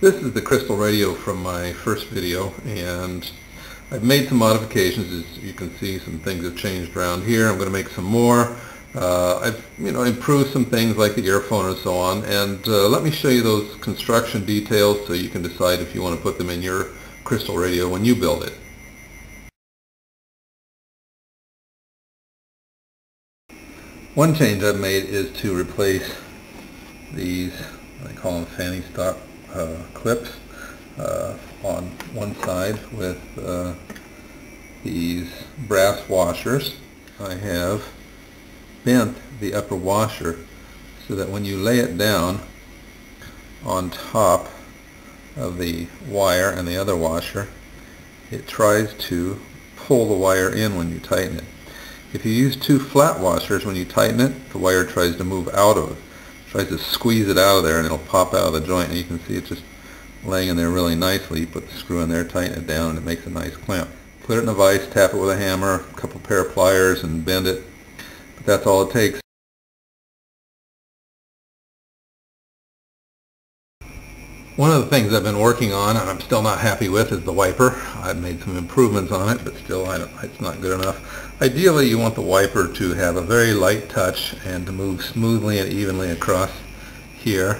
This is the crystal radio from my first video and I've made some modifications as you can see some things have changed around here. I'm going to make some more. Uh, I've you know improved some things like the earphone and so on and uh, let me show you those construction details so you can decide if you want to put them in your crystal radio when you build it. One change I've made is to replace these, I call them Fahnestock clips uh, on one side with uh, these brass washers. I have bent the upper washer so that when you lay it down on top of the wire and the other washer it tries to pull the wire in when you tighten it. If you use two flat washers when you tighten it the wire tries to move out of tries to squeeze it out of there and it'll pop out of the joint and you can see it just laying in there really nicely. You put the screw in there, tighten it down and it makes a nice clamp. Put it in a vise, tap it with a hammer, a couple pair of pliers and bend it. But that's all it takes. One of the things I've been working on and I'm still not happy with is the wiper. I've made some improvements on it, but still it's not good enough. Ideally, you want the wiper to have a very light touch and to move smoothly and evenly across here.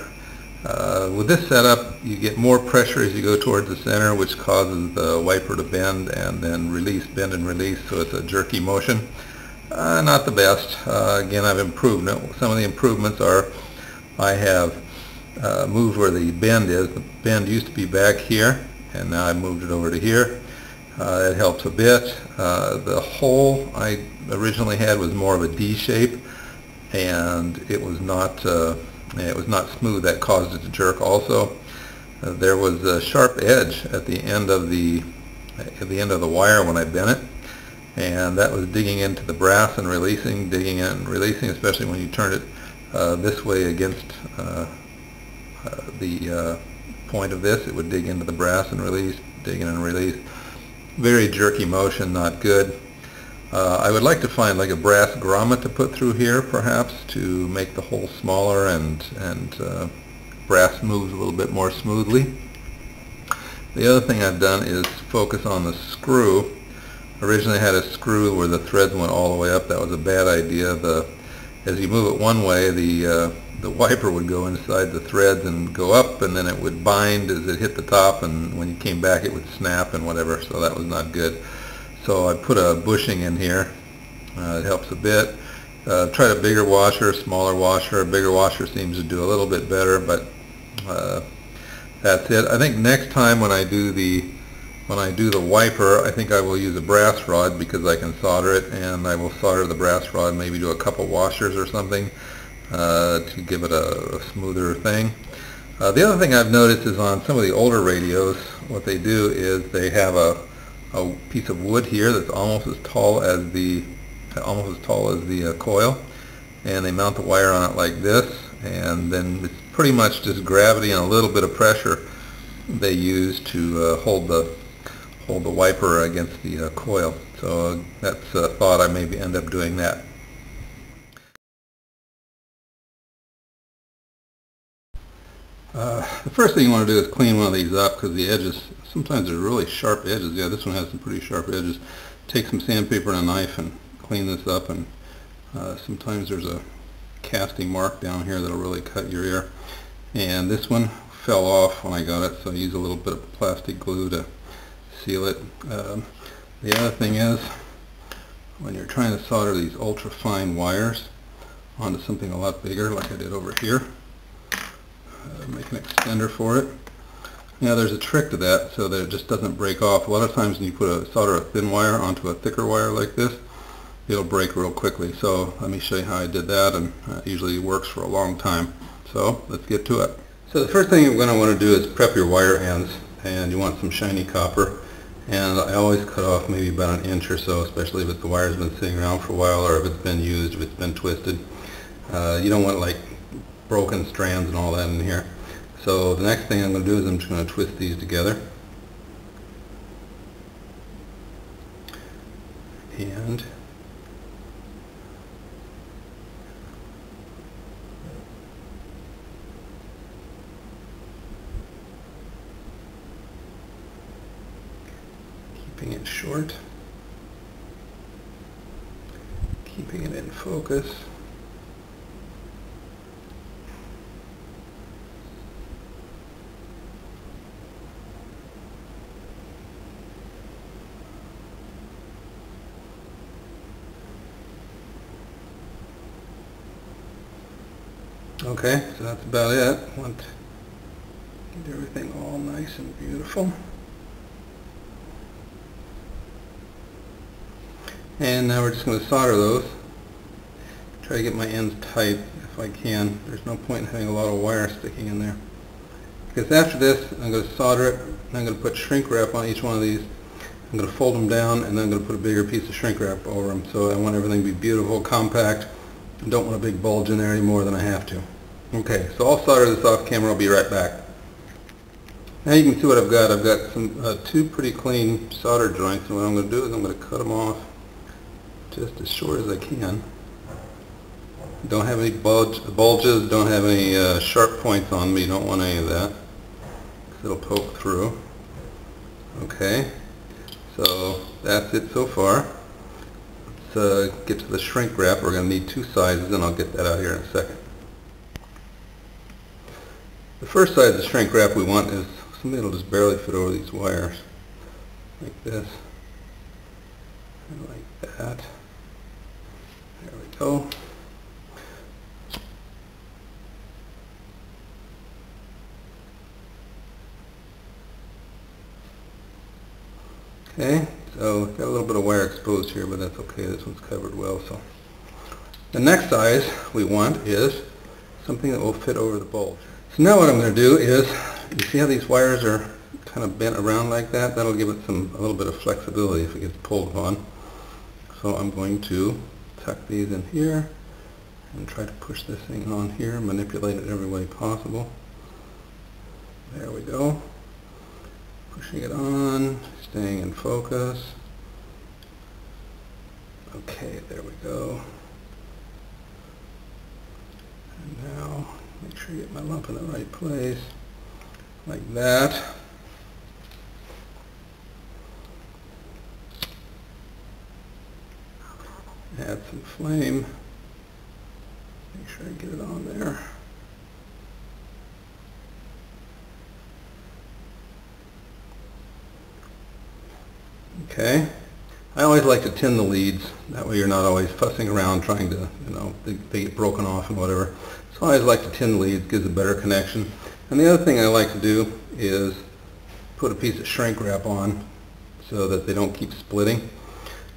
Uh, with this setup, you get more pressure as you go towards the center, which causes the wiper to bend and then release, bend and release, so it's a jerky motion. Uh, not the best. Uh, again, I've improved it. Some of the improvements are I have uh, moved where the bend is. The bend used to be back here and now I moved it over to here. Uh, it helps a bit. Uh, the hole I originally had was more of a D shape and it was not uh, it was not smooth. That caused it to jerk also. Uh, there was a sharp edge at the end of the at the end of the wire when I bent it and that was digging into the brass and releasing, digging in and releasing, especially when you turn it uh, this way against uh, the point of this, it would dig into the brass and release, dig in and release. Very jerky motion, not good. Uh, I would like to find like a brass grommet to put through here perhaps to make the hole smaller and, and uh, brass moves a little bit more smoothly. The other thing I've done is focus on the screw. Originally I had a screw where the threads went all the way up. That was a bad idea. The, as you move it one way, the uh, the wiper would go inside the threads and go up and then it would bind as it hit the top and when you came back it would snap and whatever so that was not good. So I put a bushing in here uh, it helps a bit. Uh, tried a bigger washer smaller washer. A bigger washer seems to do a little bit better but uh, that's it. I think next time when I do the when I do the wiper I think I will use a brass rod because I can solder it and I will solder the brass rod maybe do a couple washers or something uh, to give it a, a smoother thing. Uh, the other thing I've noticed is on some of the older radios, what they do is they have a, a piece of wood here that's almost as tall as the almost as tall as the uh, coil, and they mount the wire on it like this, and then it's pretty much just gravity and a little bit of pressure they use to uh, hold the hold the wiper against the uh, coil. So that's a thought I may end up doing that. Uh, the first thing you want to do is clean one of these up because the edges, sometimes they're really sharp edges. Yeah, this one has some pretty sharp edges. Take some sandpaper and a knife and clean this up and uh, sometimes there's a casting mark down here that'll really cut your ear. And this one fell off when I got it so I use a little bit of plastic glue to seal it. Um, the other thing is when you're trying to solder these ultra fine wires onto something a lot bigger like I did over here uh, make an extender for it. Now there's a trick to that so that it just doesn't break off. A lot of times when you put a solder a thin wire onto a thicker wire like this, it'll break real quickly. So let me show you how I did that and it usually works for a long time. So let's get to it. So the first thing you're going to want to do is prep your wire ends and you want some shiny copper and I always cut off maybe about an inch or so especially if the wire's been sitting around for a while or if it's been used, if it's been twisted. Uh, you don't want like broken strands and all that in here. So the next thing I'm going to do is I'm just going to twist these together. And keeping it short, keeping it in focus. Okay, so that's about it. Want get everything all nice and beautiful. And now we're just going to solder those. Try to get my ends tight if I can. There's no point in having a lot of wire sticking in there. Because after this, I'm going to solder it, and I'm going to put shrink wrap on each one of these. I'm going to fold them down, and then I'm going to put a bigger piece of shrink wrap over them. So I want everything to be beautiful, compact. I don't want a big bulge in there any more than I have to. Okay, so I'll solder this off camera. I'll be right back. Now you can see what I've got. I've got some uh, two pretty clean solder joints, and what I'm going to do is I'm going to cut them off just as short as I can. Don't have any bulge, bulges, don't have any uh, sharp points on me, don't want any of that. It'll poke through. Okay, so that's it so far. Let's uh, get to the shrink wrap. We're going to need two sizes and I'll get that out here in a second. The first size of shrink wrap we want is something that'll just barely fit over these wires. Like this. Like that. Go. Okay, so got a little bit of wire exposed here, but that's okay. This one's covered well. So the next size we want is something that will fit over the bulge. So now what I'm going to do is, you see how these wires are kind of bent around like that? That'll give it some a little bit of flexibility if it gets pulled on. So I'm going to tuck these in here and try to push this thing on here, manipulate it every way possible. There we go. Pushing it on, staying in focus. Okay, there we go. And now, make sure you get my lump in the right place, like that. Add some flame. Make sure I get it on there. Okay. I always like to tin the leads. That way you're not always fussing around trying to, you know, they, they get broken off and whatever. So I always like to tin the leads, gives a better connection. And the other thing I like to do is put a piece of shrink wrap on so that they don't keep splitting.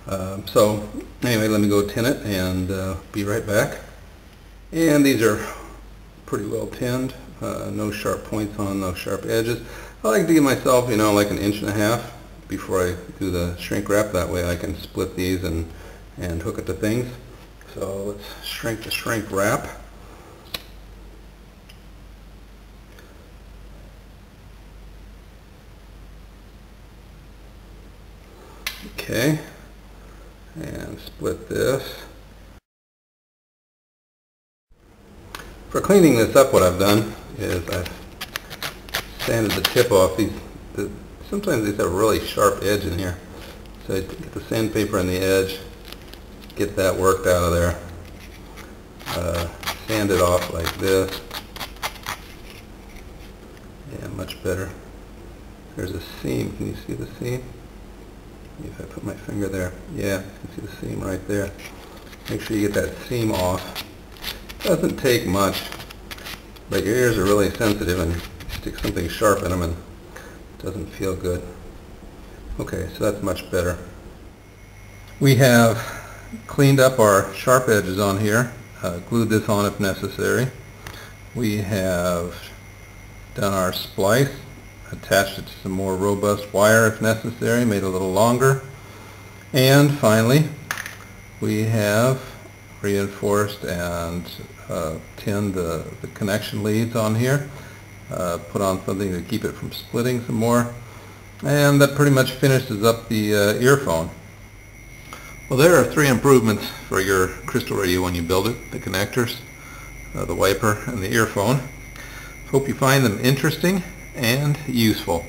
Um, so anyway, let me go tin it and uh, be right back. And these are pretty well tinned. Uh, no sharp points on, no sharp edges. I like to give myself, you know, like an inch and a half before I do the shrink wrap. That way I can split these and, and hook it to things. So let's shrink the shrink wrap. Okay, and split this. For cleaning this up, what I've done is I've sanded the tip off. These, the, sometimes these have a really sharp edge in here. So get the sandpaper on the edge, get that worked out of there. Uh, sand it off like this. Yeah, much better. There's a seam. Can you see the seam? If I put my finger there, yeah, you can see the seam right there. Make sure you get that seam off. Doesn't take much, but your ears are really sensitive and stick something sharp in them and it doesn't feel good. Okay, so that's much better. We have cleaned up our sharp edges on here, uh, glued this on if necessary. We have done our splice attached it to some more robust wire if necessary, made a little longer. And finally, we have reinforced and uh, tinned the, the connection leads on here. Uh, put on something to keep it from splitting some more. And that pretty much finishes up the uh, earphone. Well, there are three improvements for your crystal radio when you build it. The connectors, uh, the wiper, and the earphone. Hope you find them interesting and useful.